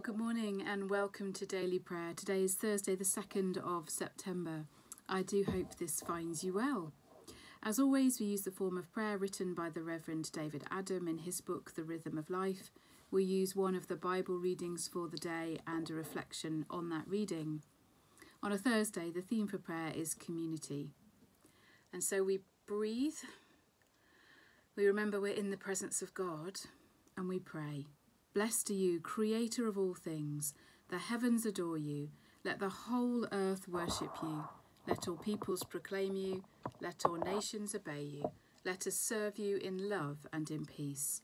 Well, good morning and welcome to Daily Prayer. Today is Thursday, the 2nd of September. I do hope this finds you well. As always, we use the form of prayer written by the Reverend David Adam in his book, The Rhythm of Life. We use one of the Bible readings for the day and a reflection on that reading. On a Thursday, the theme for prayer is community. And so we breathe, we remember we're in the presence of God, and we pray. Blessed are you, Creator of all things. The heavens adore you. Let the whole earth worship you. Let all peoples proclaim you. Let all nations obey you. Let us serve you in love and in peace.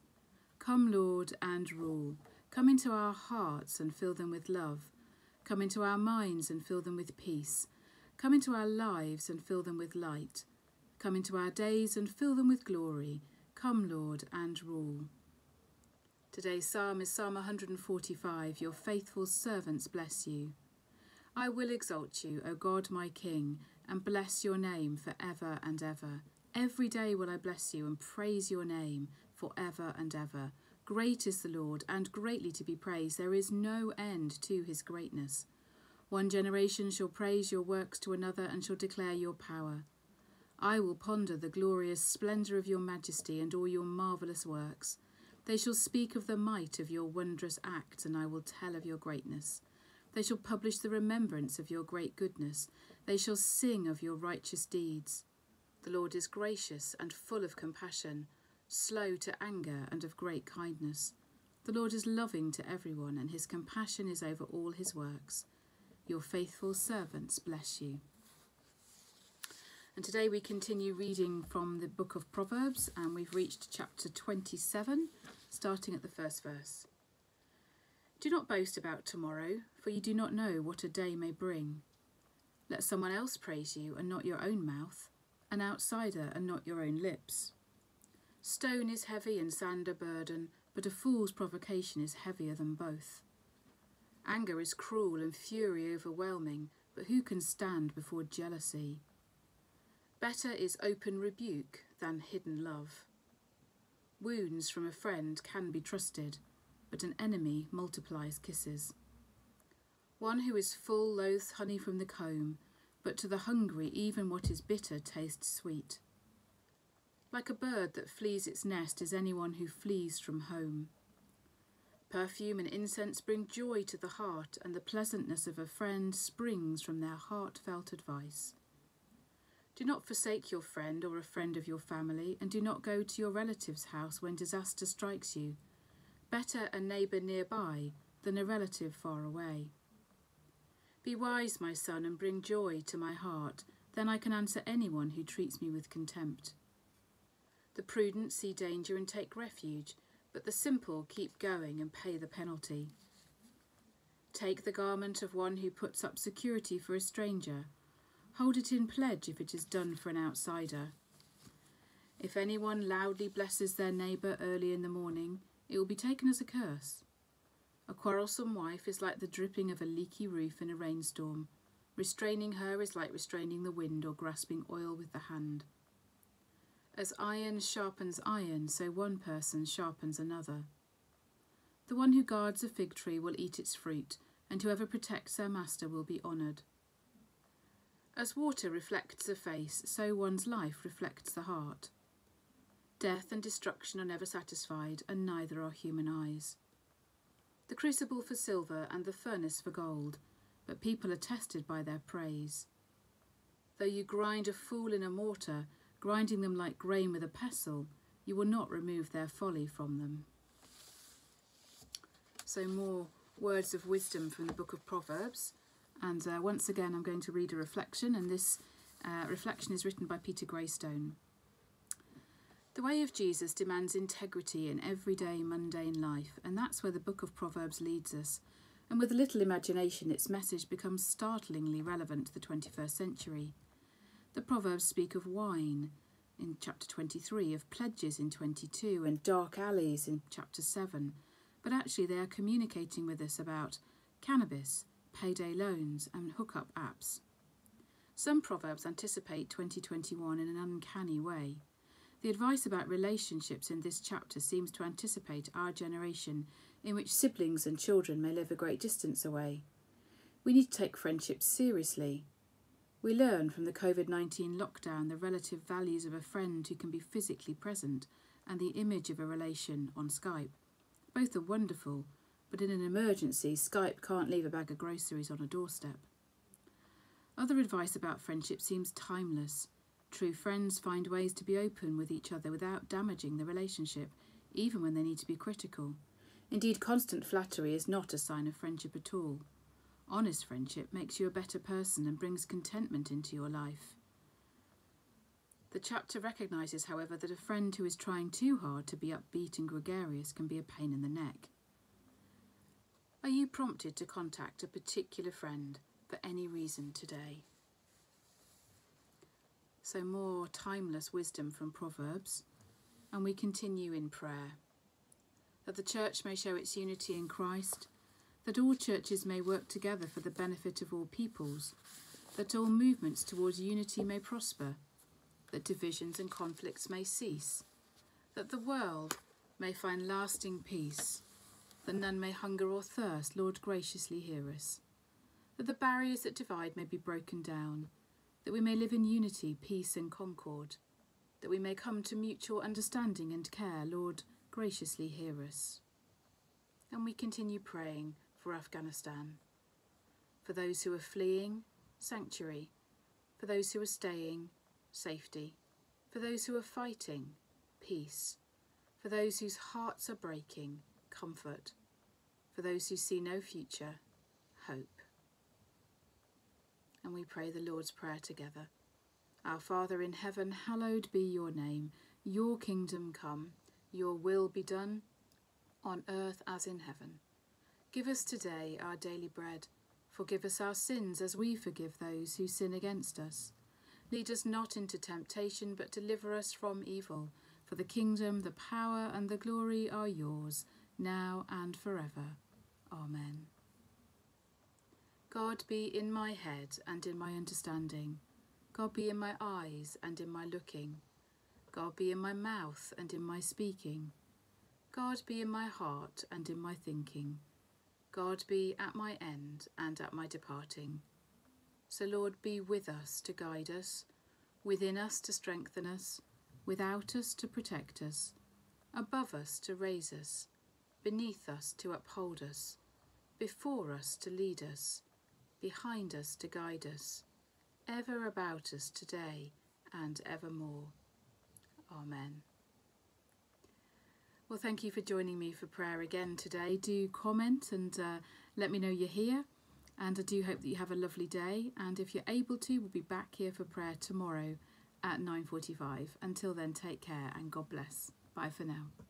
Come, Lord, and rule. Come into our hearts and fill them with love. Come into our minds and fill them with peace. Come into our lives and fill them with light. Come into our days and fill them with glory. Come, Lord, and rule. Today's psalm is Psalm 145 Your faithful servants bless you. I will exalt you, O God my King, and bless your name for ever and ever. Every day will I bless you and praise your name for ever and ever. Great is the Lord, and greatly to be praised. There is no end to his greatness. One generation shall praise your works to another and shall declare your power. I will ponder the glorious splendour of your majesty and all your marvellous works. They shall speak of the might of your wondrous acts, and I will tell of your greatness. They shall publish the remembrance of your great goodness. They shall sing of your righteous deeds. The Lord is gracious and full of compassion, slow to anger and of great kindness. The Lord is loving to everyone, and his compassion is over all his works. Your faithful servants bless you. And today we continue reading from the book of Proverbs, and we've reached chapter 27 starting at the first verse. Do not boast about tomorrow, for you do not know what a day may bring. Let someone else praise you and not your own mouth, an outsider and not your own lips. Stone is heavy and sand a burden, but a fool's provocation is heavier than both. Anger is cruel and fury overwhelming, but who can stand before jealousy? Better is open rebuke than hidden love. Wounds from a friend can be trusted, but an enemy multiplies kisses. One who is full loathes honey from the comb, but to the hungry even what is bitter tastes sweet. Like a bird that flees its nest is anyone who flees from home. Perfume and incense bring joy to the heart, and the pleasantness of a friend springs from their heartfelt advice. Do not forsake your friend or a friend of your family, and do not go to your relative's house when disaster strikes you. Better a neighbour nearby than a relative far away. Be wise, my son, and bring joy to my heart, then I can answer anyone who treats me with contempt. The prudent see danger and take refuge, but the simple keep going and pay the penalty. Take the garment of one who puts up security for a stranger Hold it in pledge if it is done for an outsider. If anyone loudly blesses their neighbour early in the morning, it will be taken as a curse. A quarrelsome wife is like the dripping of a leaky roof in a rainstorm. Restraining her is like restraining the wind or grasping oil with the hand. As iron sharpens iron, so one person sharpens another. The one who guards a fig tree will eat its fruit, and whoever protects their master will be honoured. As water reflects a face, so one's life reflects the heart. Death and destruction are never satisfied, and neither are human eyes. The crucible for silver and the furnace for gold, but people are tested by their praise. Though you grind a fool in a mortar, grinding them like grain with a pestle, you will not remove their folly from them. So, more words of wisdom from the book of Proverbs. And uh, once again, I'm going to read a reflection, and this uh, reflection is written by Peter Graystone. The way of Jesus demands integrity in everyday mundane life, and that's where the book of Proverbs leads us. And with a little imagination, its message becomes startlingly relevant to the 21st century. The Proverbs speak of wine in chapter 23, of pledges in 22, and dark alleys in chapter 7. But actually, they are communicating with us about cannabis, payday loans, and hookup apps. Some proverbs anticipate 2021 in an uncanny way. The advice about relationships in this chapter seems to anticipate our generation in which siblings and children may live a great distance away. We need to take friendships seriously. We learn from the COVID 19 lockdown the relative values of a friend who can be physically present and the image of a relation on Skype. Both are wonderful, but in an emergency, Skype can't leave a bag of groceries on a doorstep. Other advice about friendship seems timeless. True friends find ways to be open with each other without damaging the relationship, even when they need to be critical. Indeed, constant flattery is not a sign of friendship at all. Honest friendship makes you a better person and brings contentment into your life. The chapter recognises, however, that a friend who is trying too hard to be upbeat and gregarious can be a pain in the neck. Are you prompted to contact a particular friend for any reason today? So, more timeless wisdom from Proverbs, and we continue in prayer. That the Church may show its unity in Christ, that all churches may work together for the benefit of all peoples, that all movements towards unity may prosper, that divisions and conflicts may cease, that the world may find lasting peace that none may hunger or thirst, Lord, graciously hear us. That the barriers that divide may be broken down, that we may live in unity, peace, and concord, that we may come to mutual understanding and care, Lord, graciously hear us. And we continue praying for Afghanistan, for those who are fleeing, sanctuary, for those who are staying, safety, for those who are fighting, peace, for those whose hearts are breaking, comfort. For those who see no future, hope. And we pray the Lord's Prayer together. Our Father in heaven, hallowed be your name. Your kingdom come, your will be done, on earth as in heaven. Give us today our daily bread. Forgive us our sins as we forgive those who sin against us. Lead us not into temptation, but deliver us from evil. For the kingdom, the power, and the glory are yours now and forever. Amen. God be in my head and in my understanding. God be in my eyes and in my looking. God be in my mouth and in my speaking. God be in my heart and in my thinking. God be at my end and at my departing. So, Lord, be with us to guide us, within us to strengthen us, without us to protect us, above us to raise us beneath us to uphold us, before us to lead us, behind us to guide us, ever about us today and evermore. Amen. Well, thank you for joining me for prayer again today. Do comment and uh, let me know you're here. And I do hope that you have a lovely day. And if you're able to, we'll be back here for prayer tomorrow at 9:45. Until then, take care and God bless. Bye for now.